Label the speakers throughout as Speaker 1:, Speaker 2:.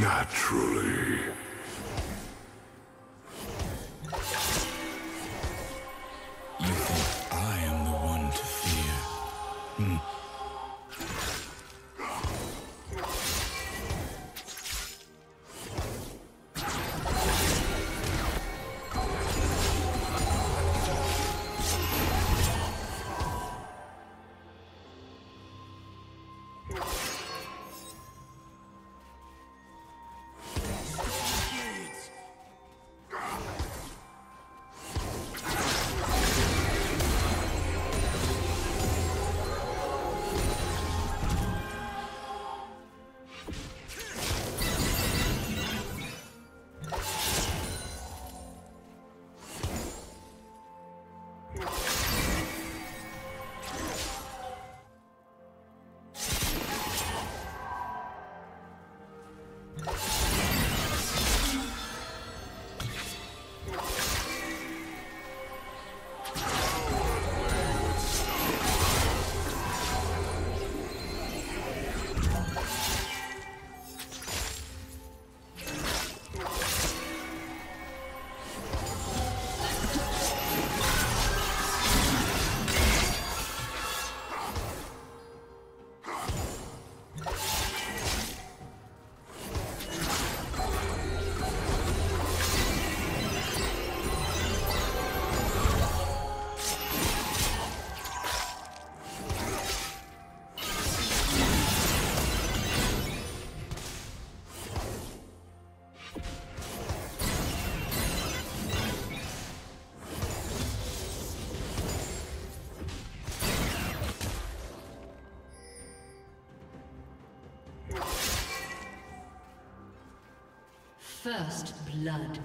Speaker 1: naturally.
Speaker 2: First blood.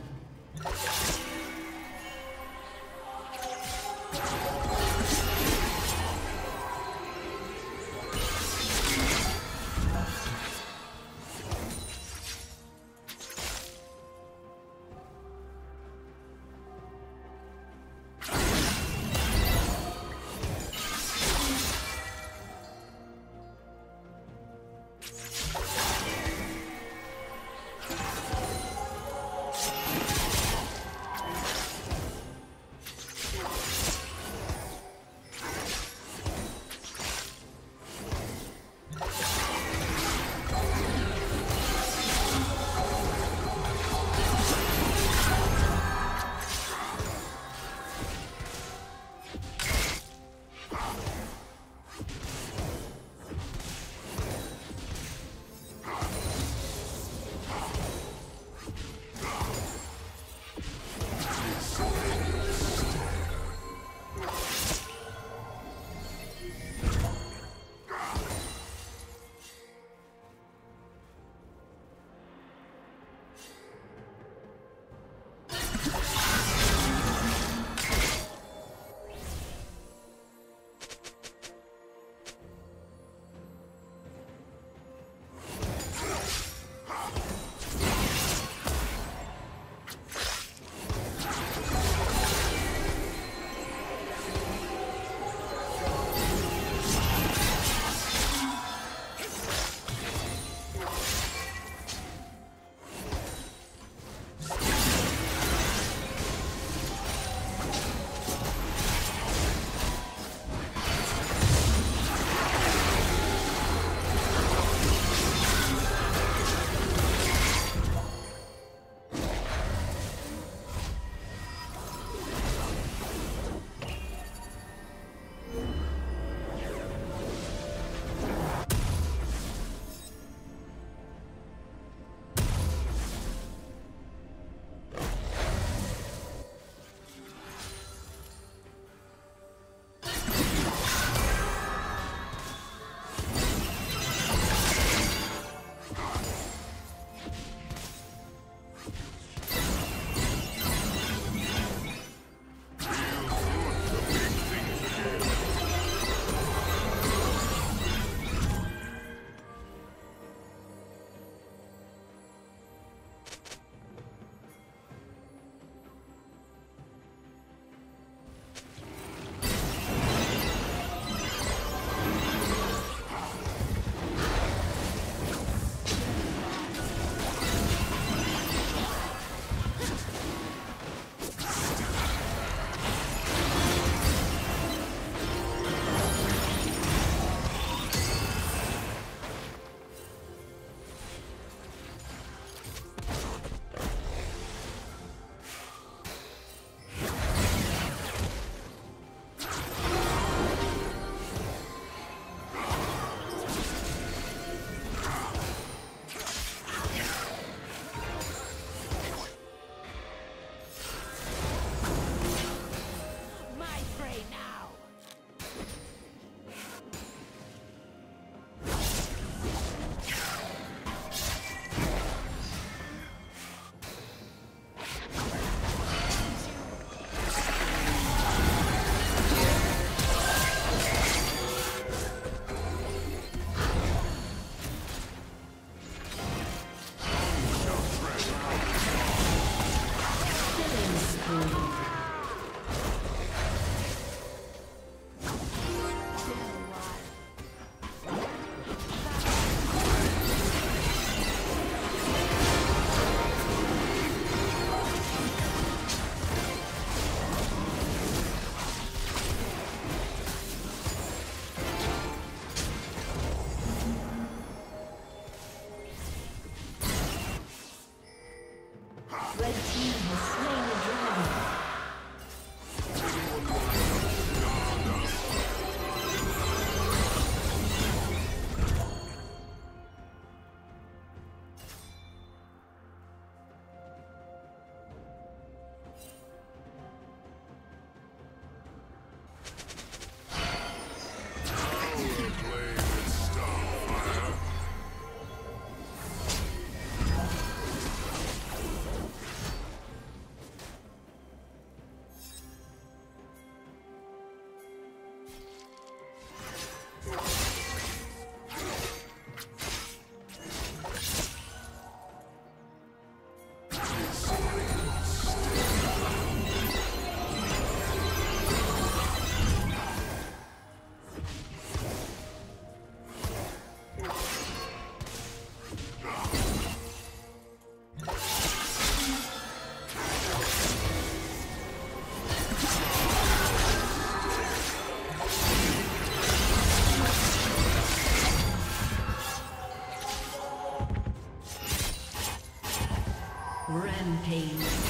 Speaker 2: Rampage.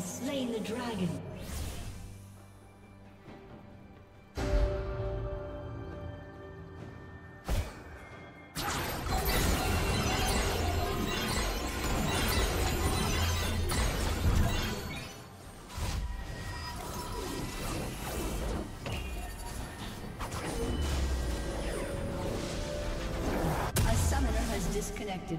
Speaker 2: Slain the dragon. Has disconnected.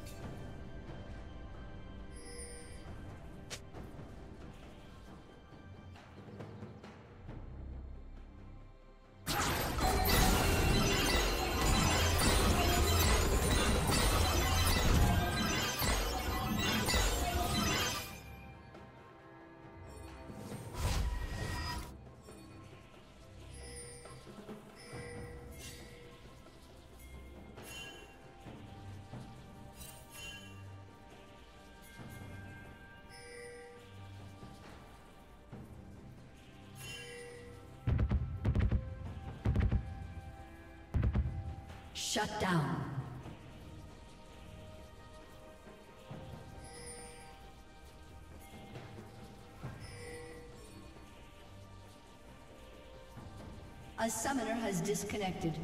Speaker 2: Shut down. A summoner has disconnected.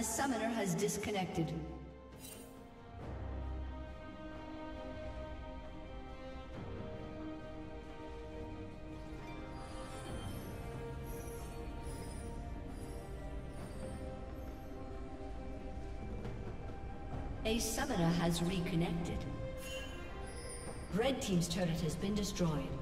Speaker 2: A summoner has disconnected. A summoner has reconnected. Red Team's turret has been destroyed.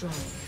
Speaker 2: destroyed.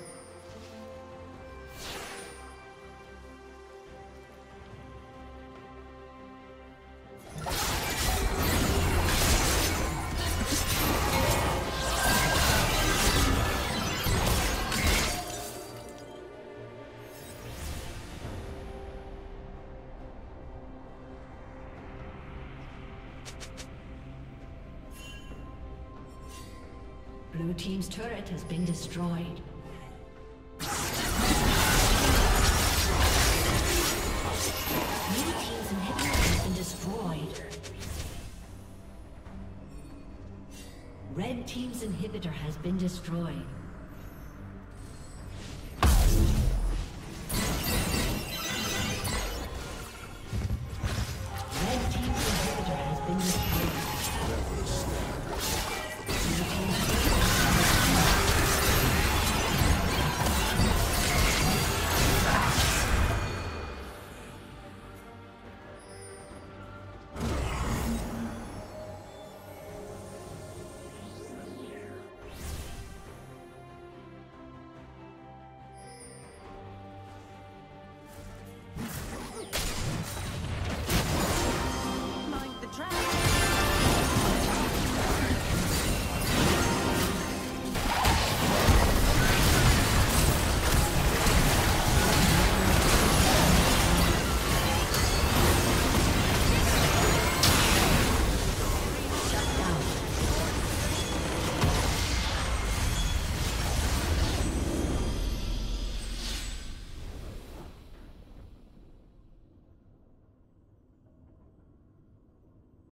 Speaker 2: Turret has been destroyed. Team's inhibitor has been destroyed. Red Team's inhibitor has been destroyed.